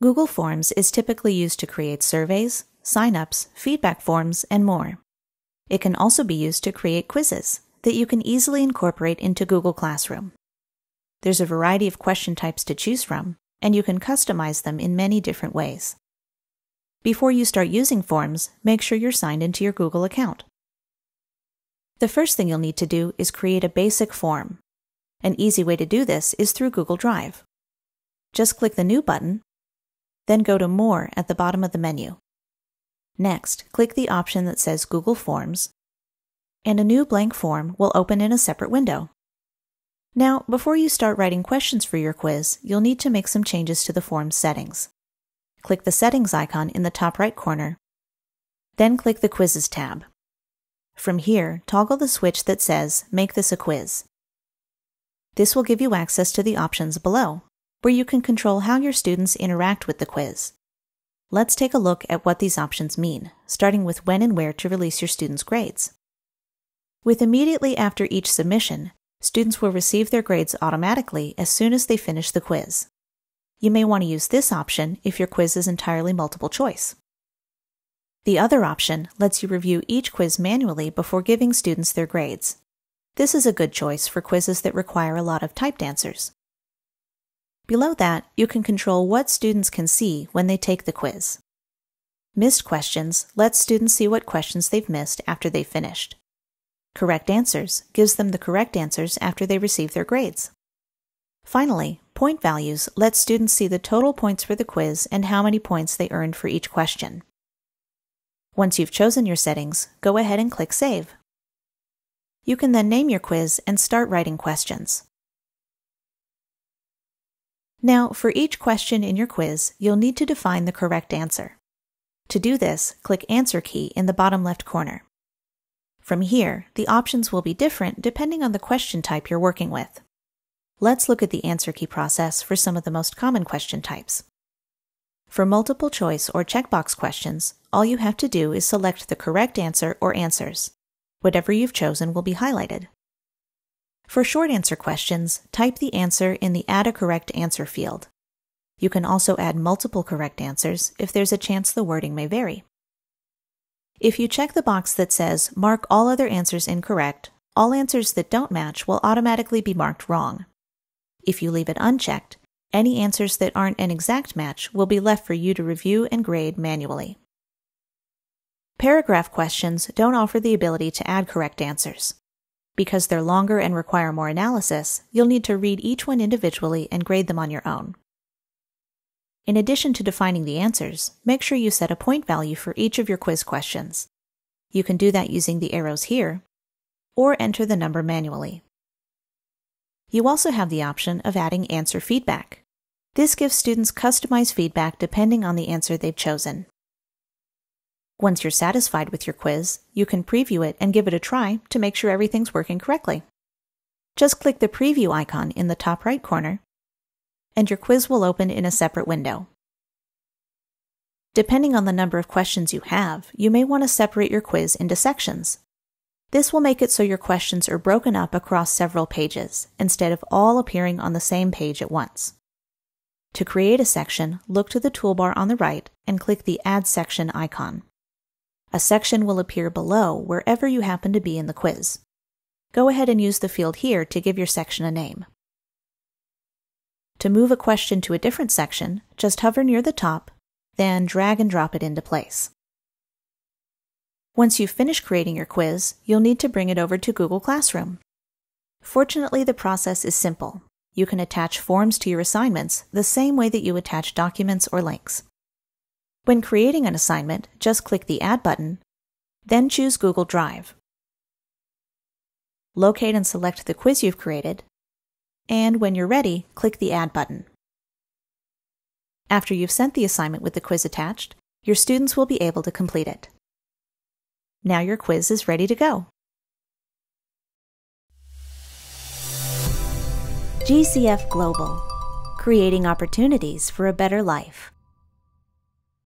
Google Forms is typically used to create surveys, signups, feedback forms, and more. It can also be used to create quizzes that you can easily incorporate into Google Classroom. There's a variety of question types to choose from, and you can customize them in many different ways. Before you start using Forms, make sure you're signed into your Google account. The first thing you'll need to do is create a basic form. An easy way to do this is through Google Drive. Just click the New button, then go to More at the bottom of the menu. Next, click the option that says Google Forms, and a new blank form will open in a separate window. Now, before you start writing questions for your quiz, you'll need to make some changes to the form's settings. Click the Settings icon in the top right corner, then click the Quizzes tab. From here, toggle the switch that says Make this a quiz. This will give you access to the options below, where you can control how your students interact with the quiz. Let's take a look at what these options mean, starting with when and where to release your students' grades. With immediately after each submission, students will receive their grades automatically as soon as they finish the quiz. You may want to use this option if your quiz is entirely multiple choice. The other option lets you review each quiz manually before giving students their grades. This is a good choice for quizzes that require a lot of typed answers. Below that, you can control what students can see when they take the quiz. Missed questions lets students see what questions they've missed after they've finished. Correct answers gives them the correct answers after they receive their grades. Finally, point values let students see the total points for the quiz and how many points they earned for each question. Once you've chosen your settings, go ahead and click Save. You can then name your quiz and start writing questions. Now, for each question in your quiz, you'll need to define the correct answer. To do this, click Answer key in the bottom left corner. From here, the options will be different depending on the question type you're working with. Let's look at the answer key process for some of the most common question types. For multiple choice or checkbox questions, all you have to do is select the correct answer or answers. Whatever you've chosen will be highlighted. For short answer questions, type the answer in the Add a Correct Answer field. You can also add multiple correct answers if there's a chance the wording may vary. If you check the box that says Mark all other answers incorrect, all answers that don't match will automatically be marked wrong. If you leave it unchecked, any answers that aren't an exact match will be left for you to review and grade manually. Paragraph questions don't offer the ability to add correct answers. Because they're longer and require more analysis, you'll need to read each one individually and grade them on your own. In addition to defining the answers, make sure you set a point value for each of your quiz questions. You can do that using the arrows here, or enter the number manually. You also have the option of adding answer feedback. This gives students customized feedback depending on the answer they've chosen. Once you're satisfied with your quiz, you can preview it and give it a try to make sure everything's working correctly. Just click the preview icon in the top right corner, and your quiz will open in a separate window. Depending on the number of questions you have, you may want to separate your quiz into sections. This will make it so your questions are broken up across several pages, instead of all appearing on the same page at once. To create a section, look to the toolbar on the right and click the Add Section icon. A section will appear below wherever you happen to be in the quiz. Go ahead and use the field here to give your section a name. To move a question to a different section, just hover near the top, then drag and drop it into place. Once you've finished creating your quiz, you'll need to bring it over to Google Classroom. Fortunately, the process is simple. You can attach forms to your assignments the same way that you attach documents or links. When creating an assignment, just click the Add button, then choose Google Drive. Locate and select the quiz you've created, and when you're ready, click the Add button. After you've sent the assignment with the quiz attached, your students will be able to complete it. Now your quiz is ready to go. GCF Global, creating opportunities for a better life.